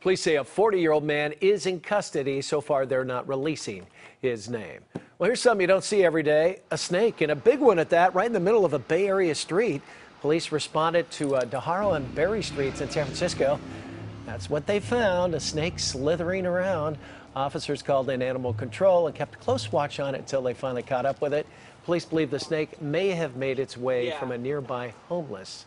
Police say a 40 year old man is in custody. So far, they're not releasing his name. Well, here's something you don't see every day a snake, and a big one at that, right in the middle of a Bay Area street. Police responded to uh, DeHaro and Berry Streets in San Francisco. That's what they found a snake slithering around. Officers called in animal control and kept close watch on it until they finally caught up with it. Police believe the snake may have made its way Yeah. from a nearby homeless